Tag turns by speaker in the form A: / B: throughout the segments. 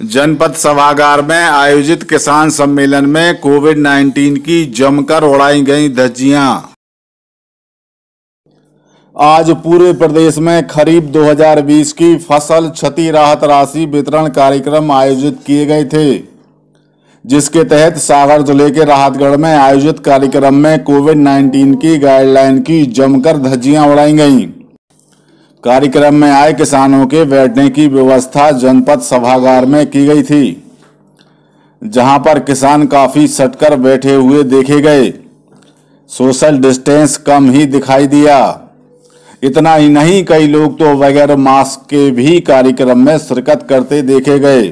A: जनपद सभागार में आयोजित किसान सम्मेलन में कोविड 19 की जमकर उड़ाई गई धज्जियाँ। आज पूरे प्रदेश में खरीफ 2020 की फ़सल क्षति राहत राशि वितरण कार्यक्रम आयोजित किए गए थे, जिसके तहत सागर ज़िले के राहतगढ़ में आयोजित कार्यक्रम में कोविड 19 की गाइडलाइन की जमकर धज्जियाँ उड़ाई गईं। कार्यक्रम में आए किसानों के बैठने की व्यवस्था जनपद सभागार में की गई थी, जहाँ पर किसान काफ़ी सटकर बैठे हुए देखे गए। सोशल डिस्टेंस कम ही दिखाई दिया। इतना ही नहीं, कई लोग तो बगैर मास्क के भी कार्यक्रम में शिरकत करते देखे गए।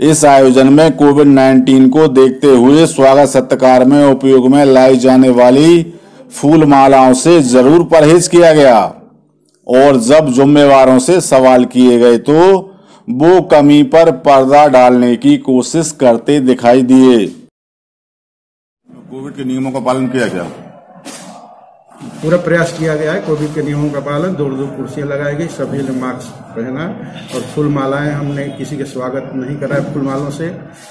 A: इस आयोजन में कोविड 19 को देखते हुए स्वागत सत्कार में उपयोग में लाई जाने वाली फूल मालाओं से ज़रूर परहेज किया गया। और जब जुम्मेवारों से सवाल किए गए तो वो कमी पर पर्दा डालने की कोशिश करते दिखाई दिए। कोविड के नियमों का पालन किया गया।
B: पूरा प्रयास किया गया है कोविड के नियमों का पालन। दो दो कुर्सियाँ लगाई गई सभी ने मास्क पहना और फूल मालाएँ हमने किसी के स्वागत नहीं करा है फूल मालों से।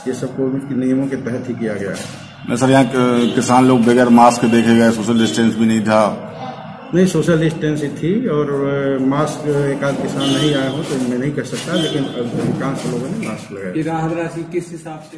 B: ये सब कोविड के नियमों के तहत ही किया गया है।
A: सर यहाँ किसान लोग बगैर मास्क देखे गए सोशल डिस्टेंस भी नहीं था।
B: नहीं सोशल डिस्टेंस थी और मास्क एक आध किसान नहीं आया हूँ तो मैं नहीं कर सकता, लेकिन अधिकांश लोगों ने मास्क लगाया।
C: किस हिसाब से